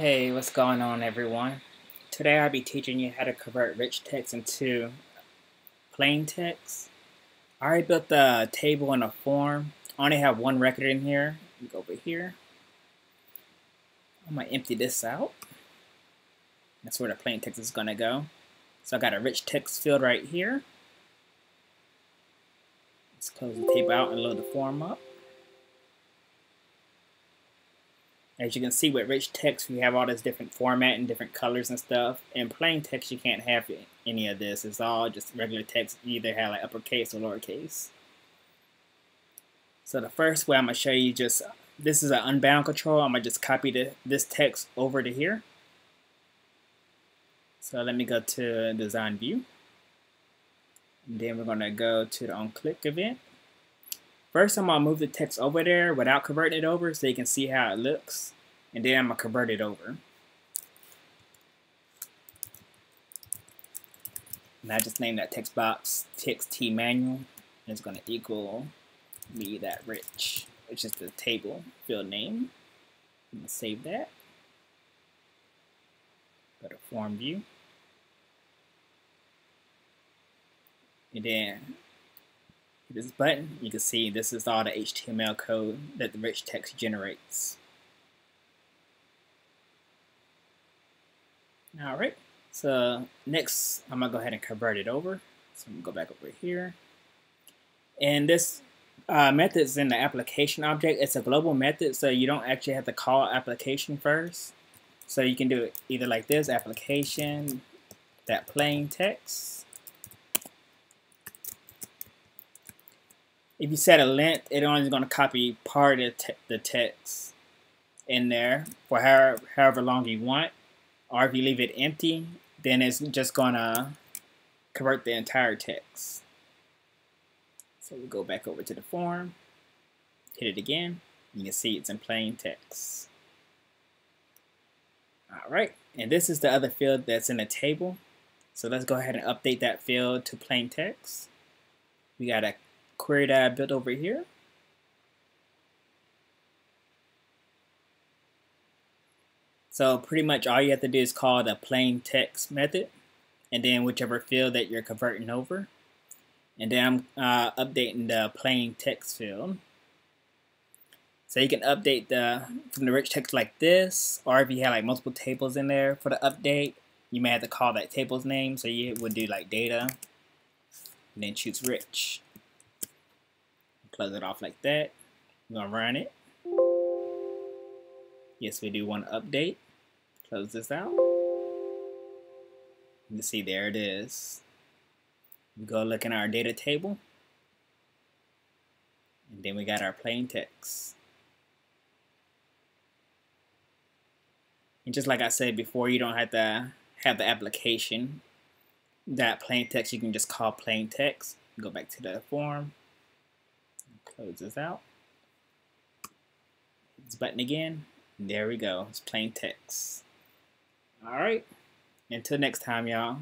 Hey, what's going on everyone? Today I'll be teaching you how to convert rich text into plain text. I already built the table and a form. I only have one record in here. Go over here. I'm to empty this out. That's where the plain text is going to go. So I got a rich text field right here. Let's close the table out and load the form up. As you can see with rich text, we have all this different format and different colors and stuff. In plain text, you can't have any of this. It's all just regular text. You either have like uppercase or lowercase. So the first way I'm going to show you just, this is an unbound control. I'm going to just copy the, this text over to here. So let me go to design view. And then we're going to go to the onClick event. First, I'm going to move the text over there without converting it over so you can see how it looks. And then I'm going to convert it over. And I just name that text box text T manual. And it's going to equal me that rich, which is the table field name. I'm going to save that. Go to form view. And then this button, you can see this is all the HTML code that the rich text generates. Alright, so next I'm going to go ahead and convert it over. So I'm going to go back over here. And this uh, method is in the application object. It's a global method, so you don't actually have to call application first. So you can do it either like this, application, that plain text. If you set a length, it only is going to copy part of te the text in there for however, however long you want. Or if you leave it empty, then it's just going to convert the entire text. So we go back over to the form, hit it again, and you can see it's in plain text. Alright, and this is the other field that's in the table. So let's go ahead and update that field to plain text. We got a query that I built over here. So pretty much all you have to do is call the plain text method and then whichever field that you're converting over. And then I'm uh, updating the plain text field. So you can update the from the rich text like this, or if you have like multiple tables in there for the update, you may have to call that table's name. So you would do like data, and then choose rich close it off like that. I'm gonna run it. Yes, we do want to update. Close this out. You see there it is. We go look in our data table. And then we got our plain text. And just like I said before, you don't have to have the application. That plain text, you can just call plain text. Go back to the form. Close this out. This button again. There we go. It's plain text. Alright. Until next time, y'all.